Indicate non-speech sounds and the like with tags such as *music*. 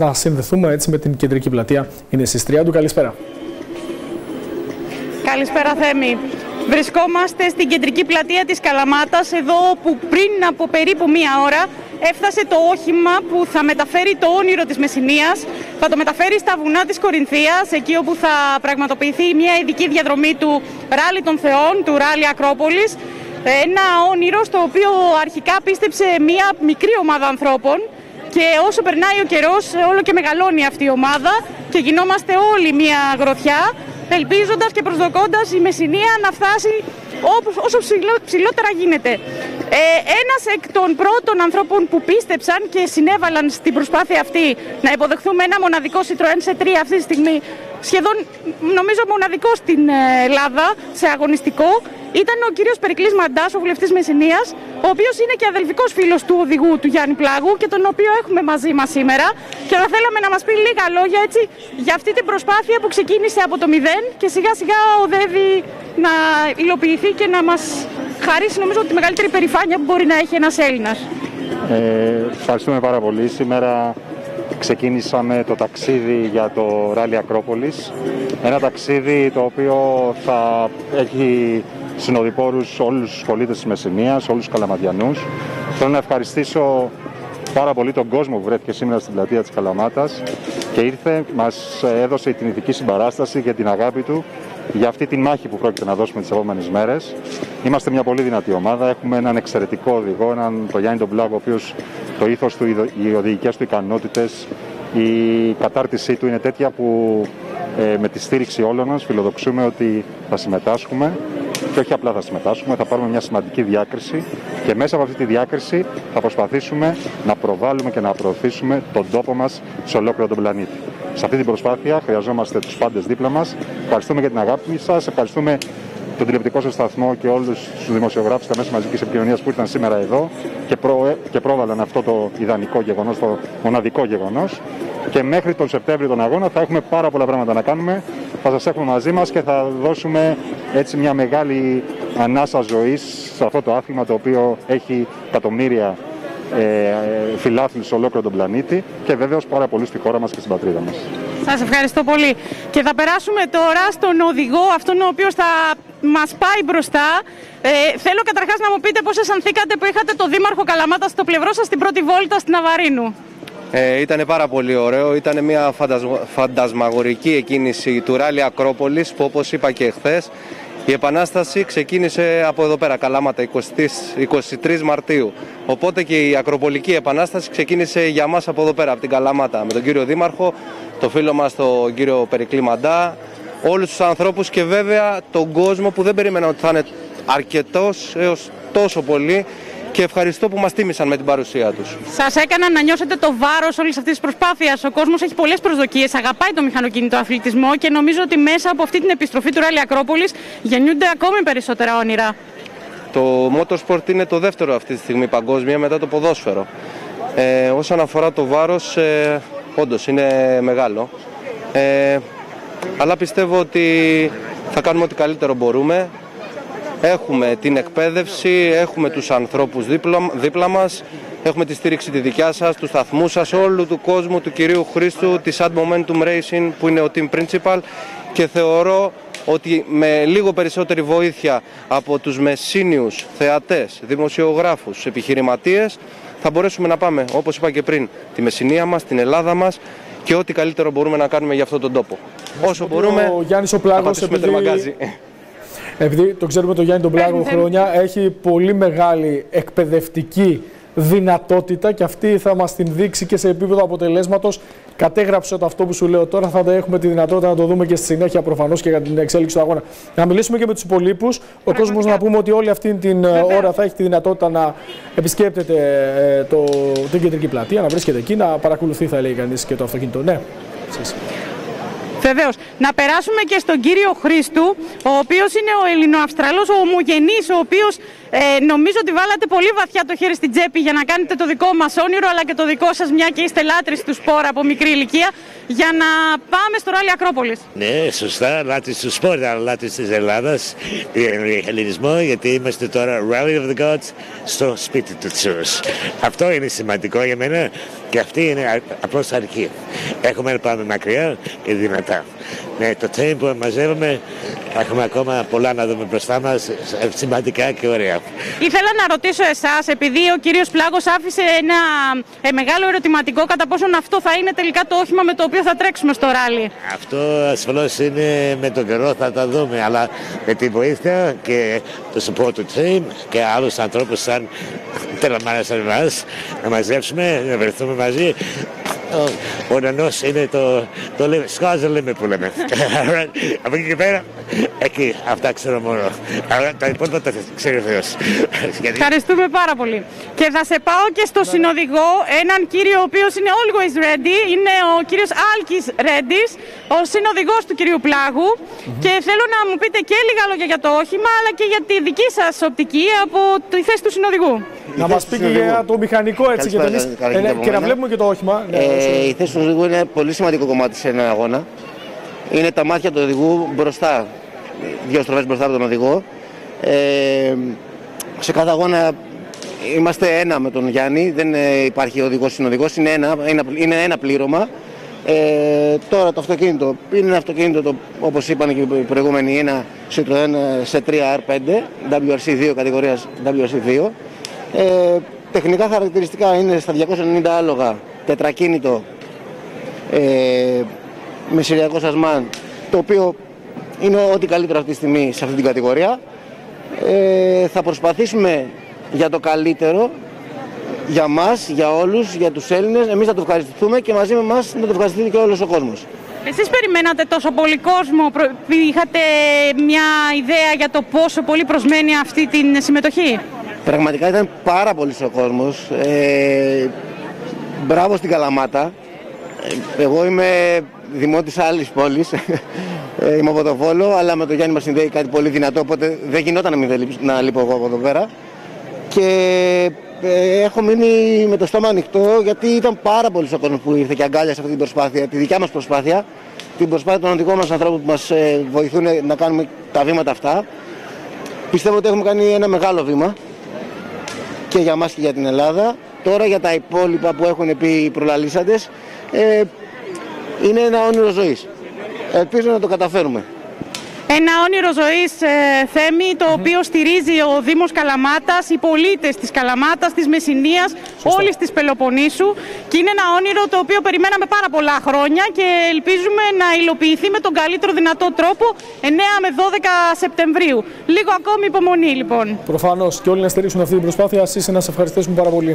να συνδεθούμε έτσι με την κεντρική πλατεία. Είναι στις 30. Καλησπέρα. Καλησπέρα Θέμη. Βρισκόμαστε στην κεντρική πλατεία της Καλαμάτας, εδώ που πριν από περίπου μία ώρα έφτασε το όχημα που θα μεταφέρει το όνειρο της Μεσσηνίας, θα το μεταφέρει στα βουνά της Κορινθίας, εκεί όπου θα πραγματοποιηθεί μια ειδική διαδρομή του Ράλι των Θεών, του Ράλι Ακρόπολης, ένα όνειρο στο οποίο αρχικά πίστεψε μια μικρή ομάδα ανθρώπων και όσο περνάει ο καιρός όλο και μεγαλώνει αυτή η ομάδα και γινόμαστε όλοι μια γροθιά ελπίζοντας και προσδοκώντας η Μεσσηνία να φτάσει όσο ψηλότερα γίνεται. Ε, ένας εκ των πρώτων ανθρώπων που πίστεψαν και συνέβαλαν στην προσπάθεια αυτή να υποδεχθούμε ένα μοναδικό Citroën σε 3 αυτή τη στιγμή, σχεδόν νομίζω μοναδικό στην ε, Ελλάδα, σε αγωνιστικό, ήταν ο κύριος Περικλής Μαντάς, ο βουλευτής Μεσσηνίας, ο οποίος είναι και αδελφικός φίλος του οδηγού του Γιάννη Πλάγου και τον οποίο έχουμε μαζί μας σήμερα. Και θα θέλαμε να μας πει λίγα λόγια έτσι για αυτή την προσπάθεια που ξεκίνησε από το μηδέν και σιγά σιγά οδεύει να υλοποιηθεί και να μας χαρίσει νομίζω τη μεγαλύτερη περηφάνεια που μπορεί να έχει ένας Έλληνας. Ε, ευχαριστούμε πάρα πολύ. Σήμερα ξεκίνησαμε το ταξίδι για το Ράλι Ακρόπολης. Ένα ταξίδι το οποίο θα έχει συνοδοιπόρους όλους τους πολίτες της Μεσσηνίας, όλους τους Καλαματιανούς. Θέλω να ευχαριστήσω πάρα πολύ τον κόσμο που βρέθηκε σήμερα στην πλατεία της Καλαμάτας και ήρθε, μας έδωσε την ηθική συμπαράσταση για την αγάπη του για αυτή τη μάχη που πρόκειται να δώσουμε τις επόμενες μέρες. Είμαστε μια πολύ δυνατή ομάδα, έχουμε έναν εξαιρετικό οδηγό, έναν τον Γιάννη τον ο οποίος το ήθος του, οι οδηγικές του ικανότητες, η κατάρτισή του είναι τέτοια που ε, με τη στήριξη όλων μας φιλοδοξούμε ότι θα συμμετάσχουμε και όχι απλά θα συμμετάσχουμε, θα πάρουμε μια σημαντική διάκριση και μέσα από αυτή τη διάκριση θα προσπαθήσουμε να προβάλλουμε και να προωθήσουμε τον τόπο μας σε ολόκληρο τον πλανήτη. Σε αυτή την προσπάθεια χρειαζόμαστε τους πάντες δίπλα μας. Ευχαριστούμε για την αγάπη σας, ευχαριστούμε τον τηλεοπτικό σας σταθμό και όλους τους δημοσιογράφους στα μέσα μαζικής επικοινωνίας που ήρθαν σήμερα εδώ και, προ, και πρόβαλαν αυτό το ιδανικό γεγονός, το μοναδικό γεγονός. Και μέχρι τον Σεπτέμβριο τον αγώνα θα έχουμε πάρα πολλά πράγματα να κάνουμε. Θα σας έχουμε μαζί μας και θα δώσουμε έτσι μια μεγάλη ανάσα ζωής σε αυτό το άθλημα το οποίο έχει εκατομμύρια ε, φιλάθλους σε ολόκληρο τον πλανήτη και βεβαίως πάρα πολύ στη χώρα μας και στην πατρίδα μας. Σας ευχαριστώ πολύ. Και θα περάσουμε τώρα στον οδηγό, αυτόν ο οποίος θα μας πάει μπροστά. Ε, θέλω καταρχάς να μου πείτε πώς αισθανθήκατε που είχατε το Δήμαρχο Καλαμάτα στο πλευρό σας στην πρώτη βόλτα στην Αβαρίνου. Ε, ήταν πάρα πολύ ωραίο. Ήταν μια φαντασμαγορική εκκίνηση του Ράλι Ακρόπολης που όπως είπα και χθες. Η επανάσταση ξεκίνησε από εδώ πέρα, Καλάματα, 23 Μαρτίου. Οπότε και η Ακροπολική Επανάσταση ξεκίνησε για μας από εδώ πέρα, από την Καλαμάτα, με τον κύριο Δήμαρχο, το φίλο μας τον κύριο Περικλή Μαντά, όλους τους ανθρώπους και βέβαια τον κόσμο που δεν περίμενα ότι θα είναι αρκετός έως τόσο πολύ και ευχαριστώ που μας τίμησαν με την παρουσία τους. Σας έκαναν να νιώσετε το βάρος όλης αυτής της προσπάθειας. Ο κόσμος έχει πολλές προσδοκίες, αγαπάει το μηχανοκίνητο αθλητισμό και νομίζω ότι μέσα από αυτή την επιστροφή του Ράλι Ακρόπολης γεννιούνται ακόμη περισσότερα όνειρα. Το motorsport είναι το δεύτερο αυτή τη στιγμή παγκόσμια μετά το ποδόσφαιρο. Ε, όσον αφορά το βάρος, ε, όντως είναι μεγάλο. Ε, αλλά πιστεύω ότι θα κάνουμε ό,τι καλύτερο μπορούμε. Έχουμε την εκπαίδευση, έχουμε τους ανθρώπους δίπλα, δίπλα μας, έχουμε τη στήριξη τη δικιά σας, του σταθμού σας, όλου του κόσμου, του κυρίου Χρήστου, της Ad Momentum Racing που είναι ο team principal και θεωρώ ότι με λίγο περισσότερη βοήθεια από τους μεσίνιους θεατές, δημοσιογράφους, επιχειρηματίες θα μπορέσουμε να πάμε, όπως είπα και πριν, τη Μεσσηνία μας, την Ελλάδα μας και ό,τι καλύτερο μπορούμε να κάνουμε για αυτόν τον τόπο. Όσο μπορούμε, ο Γιάννης ο Πλάγος, επειδή... Επειδή το ξέρουμε το Γιάννη τον Πλάγο χρόνια, έχει πολύ μεγάλη εκπαιδευτική δυνατότητα και αυτή θα μας την δείξει και σε επίπεδο αποτελέσματος. Κατέγραψε το αυτό που σου λέω τώρα, θα έχουμε τη δυνατότητα να το δούμε και στη συνέχεια προφανώς και για την εξέλιξη του αγώνα. Να μιλήσουμε και με τους υπολείπους. Ο κόσμος να πούμε ότι όλη αυτή την ε, ώρα θα έχει τη δυνατότητα να επισκέπτεται ε, το, την κεντρική πλατεία, να βρίσκεται εκεί, να παρακολουθεί θα λέει κανείς και το αυτοκίνητο. Ναι. Βεβαίως. Να περάσουμε και στον κύριο Χρήστου, ο οποίος είναι ο Ελληνοαυστραλός, ο ομογενής, ο οποίος Ε, νομίζω ότι βάλατε πολύ βαθιά το χέρι στην τσέπη για να κάνετε το δικό μας όνειρο, αλλά και το δικό σας, μια και είστε λάτρεις του σπορ από μικρή ηλικία, για να πάμε στο ράλι Ακρόπολης. Ναι, σωστά, λάτρεις του σπορ, αλλά λάτρεις της Ελλάδας, ελληνισμό, γιατί είμαστε τώρα Rally of the Gods στο σπίτι του Τσούρους. Αυτό είναι σημαντικό για μένα και αυτή είναι απλώς αρχή. Έχουμε να πάμε μακριά και δυνατά. Ναι, το team που μαζεύουμε έχουμε ακόμα πολλά να δούμε μπροστά μας, σημαντικά και ωραία. Ήθελα να ρωτήσω εσάς, επειδή ο κύριος Πλάγος άφησε ένα ε, μεγάλο ερωτηματικό κατά πόσον αυτό θα είναι τελικά το όχημα με το οποίο θα τρέξουμε στο ράλι. Αυτό ασφαλώς είναι με τον καιρό θα τα δούμε, αλλά με τη βοήθεια και το support του team και άλλους ανθρώπους σαν τελαμάνα σαν εμάς να μαζέψουμε, να βρεθούμε μαζί ο ουρανός είναι το, το sky's the limit που λέμε. *laughs* Από εκεί και πέρα, εκεί αυτά ξέρω μόνο. Αλλά τα υπόλοιπα τα ξέρει ο Θεός. Ευχαριστούμε πάρα πολύ. Και θα σε πάω και στο συνοδηγό, έναν κύριο ο οποίος είναι always ready, είναι ο κύριος Άλκης Ρέντης, ο συνοδηγός του κυρίου Πλάγου και θέλω να μου πείτε και λίγα λόγια για το όχημα αλλά και για τη δική σας οπτική από τη θέση του συνοδηγού. Να μα πει και για το μηχανικό έτσι γιατί εμείς, ε, και να βλέπουμε και το όχημα. Ναι, ε, η θέση του οδηγού είναι πολύ σημαντικό κομμάτι σε έναν αγώνα. Είναι τα μάτια του οδηγού μπροστά, δύο στροφές μπροστά από τον οδηγό. Ε, σε κάθε αγώνα είμαστε ένα με τον Γιάννη, δεν υπάρχει οδηγός συνοδηγός, είναι ένα, είναι ένα πλήρωμα. Ε, τώρα το αυτοκίνητο είναι ένα αυτοκίνητο το, όπως είπαν και οι προηγούμενοι ένα Citroën σε 3R5 WRC2 κατηγορίας WRC2 ε, τεχνικά χαρακτηριστικά είναι στα 290 άλογα, τετρακίνητο ε, με σειριακό σασμάν, το οποίο είναι ό,τι καλύτερο αυτή τη στιγμή σε αυτή την κατηγορία. Ε, θα προσπαθήσουμε για το καλύτερο, για μας, για όλους, για τους Έλληνες. Εμείς θα το ευχαριστηθούμε και μαζί με εμάς να το ευχαριστηθεί και όλος ο κόσμος. Εσείς περιμένατε τόσο πολύ κόσμο, είχατε μια ιδέα για το πόσο πολύ προσμένει αυτή την συμμετοχή; Πραγματικά ήταν πάρα πολύ ο κόσμος. Ε, μπράβο στην Καλαμάτα. Ε, εγώ είμαι δημότης άλλης πόλης. *laughs* Ε, είμαι από το Βόλο, αλλά με το Γιάννη μας συνδέει κάτι πολύ δυνατό, οπότε δεν γινόταν να, μην, να λείπω εγώ από εδώ πέρα. Και ε, έχω μείνει με το στόμα ανοιχτό γιατί ήταν πάρα πολύ ο κόσμος που ήρθε και αγκάλιασε αυτή την προσπάθεια, τη δικιά μας προσπάθεια, την προσπάθεια των δικών μας ανθρώπων που μας ε, βοηθούν να κάνουμε τα βήματα αυτά. Πιστεύω ότι έχουμε κάνει ένα μεγάλο βήμα και για μας και για την Ελλάδα. Τώρα για τα υπόλοιπα που έχουν πει οι προλαλήσαντες, ε, είναι ένα όνειρο ζωής. Ελπίζω να το καταφέρουμε. Ένα όνειρο ζωής, ε, Θέμη, το οποίο στηρίζει ο Δήμος Καλαμάτας, οι πολίτες της Καλαμάτας, της Μεσσηνίας, όλης της Πελοποννήσου. Και είναι ένα όνειρο το οποίο περιμέναμε πάρα πολλά χρόνια και ελπίζουμε να υλοποιηθεί με τον καλύτερο δυνατό τρόπο 9 με 12 Σεπτεμβρίου. Λίγο ακόμη υπομονή, λοιπόν. Προφανώς και όλοι να στηρίξουν αυτή την προσπάθεια. Εσείς να σα ευχαριστήσουμε πάρα πολύ.